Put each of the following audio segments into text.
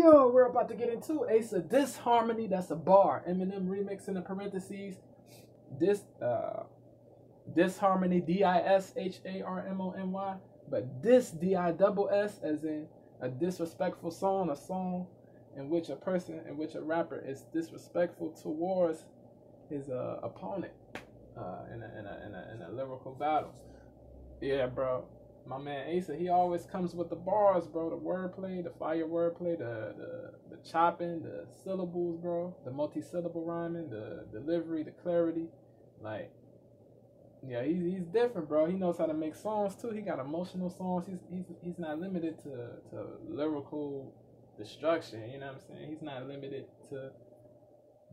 Yo, we're about to get into Asa Disharmony. That's a bar. Eminem remix in the parentheses. This uh Disharmony D I S H A R M O N Y. But this D I double S as in a disrespectful song, a song in which a person, in which a rapper is disrespectful towards his uh, opponent uh, in, a, in, a, in, a, in a lyrical battle. Yeah, bro my man Asa, he always comes with the bars, bro. The wordplay, the fire wordplay, the the the chopping, the syllables, bro. The multi-syllable rhyming, the delivery, the clarity. Like, yeah, he's he's different, bro. He knows how to make songs too. He got emotional songs. He's he's he's not limited to to lyrical destruction. You know what I'm saying? He's not limited to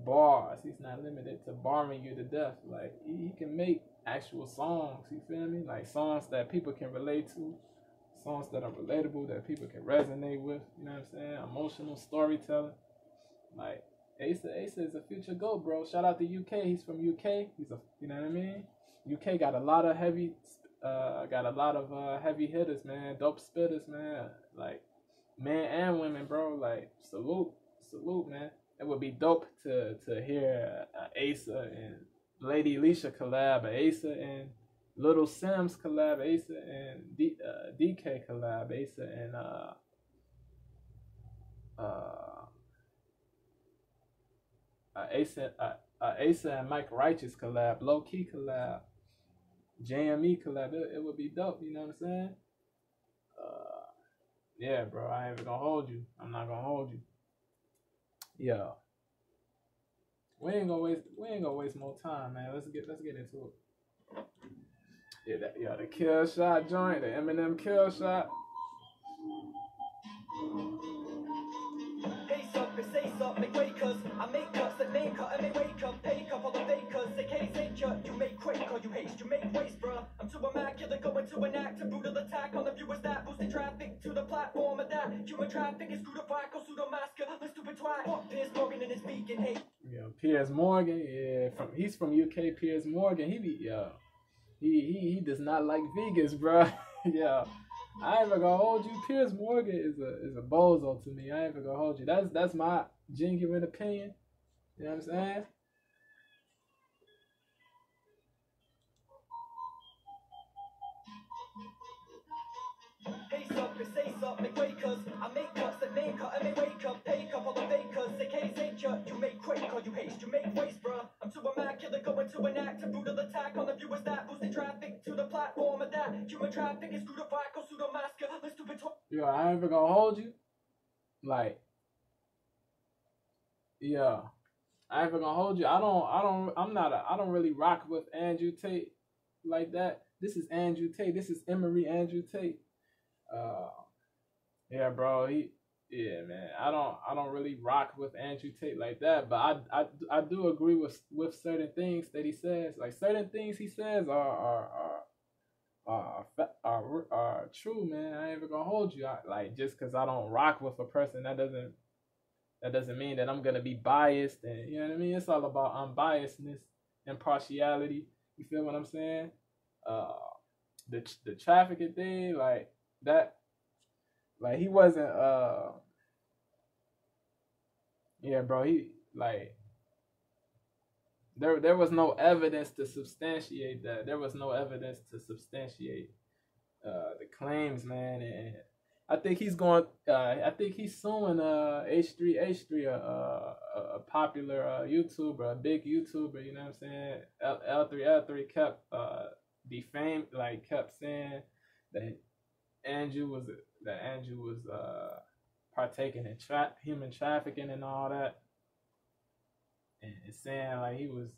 bars. He's not limited to barring you to death. Like he, can make actual songs. You feel me? Like songs that people can relate to, songs that are relatable that people can resonate with. You know what I'm saying? Emotional storytelling. Like Asa, Asa is a future GOAT, bro. Shout out to UK. He's from UK. He's a, you know what I mean? UK got a lot of heavy, uh, got a lot of uh, heavy hitters, man. Dope spitters, man. Like men and women, bro. Like salute, salute, man. It would be dope to to hear uh, Asa and Lady Leshurr collab, Asa and Little Simz collab, Asa and D, uh, DK collab, Asa and uh, uh, uh, Asa, uh, uh, Asa and Mic Righteous collab, Lowkey collab, JME collab. It, it would be dope. You know what I'm saying? Uh, yeah, bro. I ain't even gonna hold you. I'm not gonna hold you. Yeah. We ain't gonna waste we ain't gonna waste more time, man. Let's get let's get into it. Yeah, that, yeah, the kill shot joint, the Eminem kill shot. Hey, suck, say suck, make wakers. I make cuts that make cut and make wake up. Pay up all the fakers. They can't say cut. You make quake, call you haste, you make waste, bruh. I'm too immaculate, going to enact a brutal attack on the viewers that boosted traffic to Yeah, Piers Morgan, yeah, from he's from UK. Piers Morgan, he be yeah, he he he does not like vegans, bro. yeah, I ain't even gonna hold you. Piers Morgan is a is a bozo to me. I ain't even gonna hold you. That's that's my genuine opinion. You know what I'm saying? Hey, sucker, say something, wake us. I make cuts that make cut and make wake up. Take up all the fakers. Can't say. You make quake, call you haste. You make waste, bruh. I'm too immaculate, going to enact a brutal attack on the viewers that boosted traffic to the platform of that. Human traffic is screwed up, go pseudo masker. Let's stupid talk. Yeah, I ain't even gonna hold you. Like, yeah. I ain't even gonna hold you. I don't I don't I'm not a I don't really rock with Andrew Tate like that. This is Andrew Tate. This is Emory Andrew Tate. Uh, yeah, bro. He, yeah, man. I don't, I don't really rock with Andrew Tate like that. But I, I, I do agree with with certain things that he says. Like certain things he says are are are are, are, are true, man. I ain't even gonna hold you. I, like just because I don't rock with a person, that doesn't that doesn't mean that I'm gonna be biased. And you know what I mean. It's all about unbiasedness, impartiality. You feel what I'm saying? Uh, the the trafficking thing, like that like he wasn't uh yeah bro he like there there was no evidence to substantiate that. There was no evidence to substantiate uh the claims man. And I think he's going uh I think he's suing uh H3H3 a, a, a popular uh YouTuber a big YouTuber you know what I'm saying? L- L3L3 kept uh defamed like kept saying that Andrew was that Andrew was uh, partaking in tra- human trafficking and all that, and it's saying like he was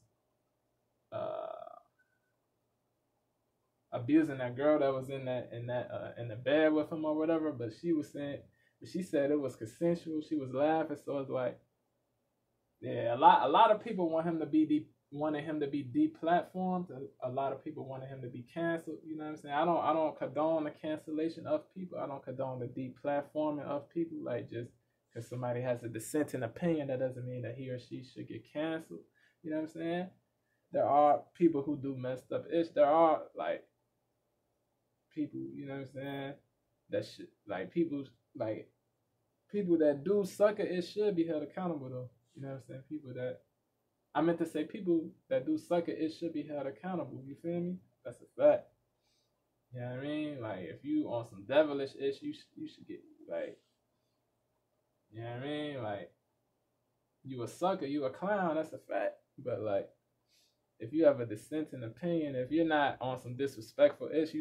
uh, abusing that girl that was in that in that uh, in the bed with him or whatever. But she was saying, she said it was consensual. She was laughing, so it's like, yeah, a lot a lot of people want him to be the wanted him to be deplatformed. A, a lot of people wanted him to be canceled. You know what I'm saying? I don't I don't condone the cancellation of people. I don't condone the deplatforming of people. Like just because somebody has a dissenting opinion, that doesn't mean that he or she should get canceled. You know what I'm saying? There are people who do messed up ish. There are like people, you know what I'm saying? That should like people like people that do sucker it should be held accountable though. You know what I'm saying? People that I meant to say people that do sucker it should be held accountable. You feel me? That's a fact. You know what I mean? Like if you on some devilish ish, you should, you should get like, you know what I mean? Like you a sucker, you a clown. That's a fact. But like, if you have a dissenting opinion, if you're not on some disrespectful ish, you